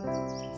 Música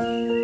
Música